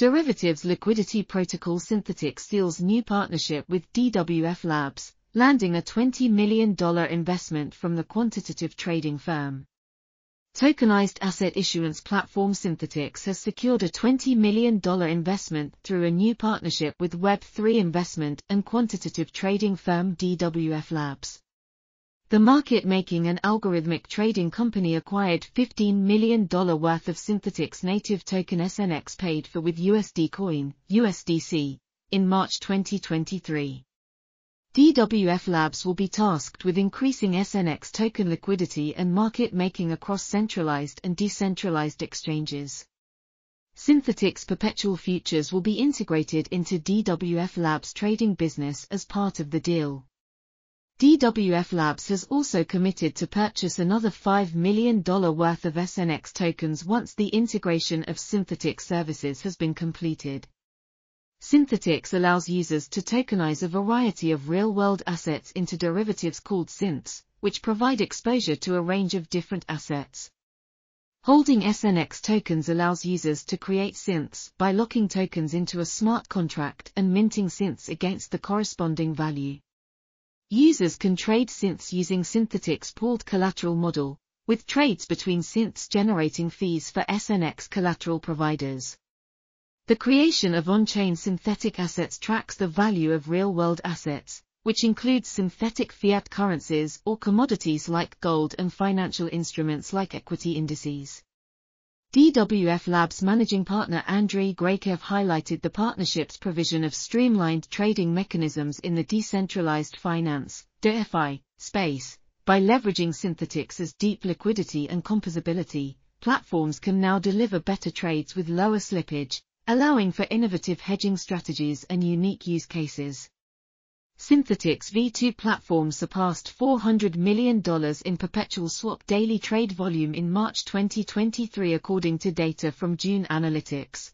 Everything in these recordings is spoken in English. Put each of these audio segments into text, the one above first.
Derivatives Liquidity Protocol Synthetix seals new partnership with DWF Labs, landing a $20 million investment from the quantitative trading firm. Tokenized asset issuance platform Synthetix has secured a $20 million investment through a new partnership with Web3 investment and quantitative trading firm DWF Labs. The market-making and algorithmic trading company acquired $15 million worth of Synthetix native token SNX paid for with USD Coin, USDC, in March 2023. DWF Labs will be tasked with increasing SNX token liquidity and market making across centralized and decentralized exchanges. Synthetix perpetual futures will be integrated into DWF Labs trading business as part of the deal. DWF Labs has also committed to purchase another $5 million worth of SNX tokens once the integration of Synthetix services has been completed. Synthetix allows users to tokenize a variety of real-world assets into derivatives called synths, which provide exposure to a range of different assets. Holding SNX tokens allows users to create synths by locking tokens into a smart contract and minting synths against the corresponding value. Users can trade synths using Synthetix pooled collateral model, with trades between synths generating fees for SNX collateral providers. The creation of on-chain synthetic assets tracks the value of real-world assets, which includes synthetic fiat currencies or commodities like gold and financial instruments like equity indices. DWF Labs managing partner Andrei Grachev highlighted the partnership's provision of streamlined trading mechanisms in the decentralized finance DeFi space. By leveraging Synthetix's deep liquidity and composability, platforms can now deliver better trades with lower slippage, allowing for innovative hedging strategies and unique use cases. Synthetix V2 platform surpassed $400 million in perpetual swap daily trade volume in March 2023 according to data from Dune Analytics.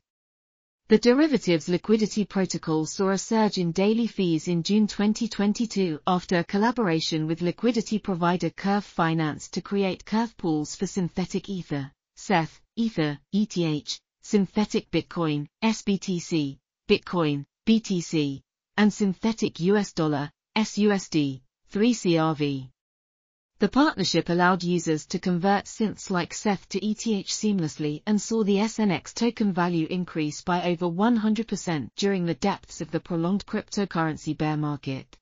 The derivatives liquidity protocol saw a surge in daily fees in June 2022 after a collaboration with liquidity provider Curve Finance to create curve pools for synthetic Ether, SETH, Ether, ETH, synthetic Bitcoin, SBTC, Bitcoin, BTC, and synthetic US dollar, SUSD, 3CRV. The partnership allowed users to convert synths like SETH to ETH seamlessly and saw the SNX token value increase by over 100% during the depths of the prolonged cryptocurrency bear market.